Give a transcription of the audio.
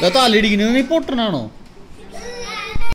അതോ തലയിടിക്കണ നീ പൊട്ടനാണോ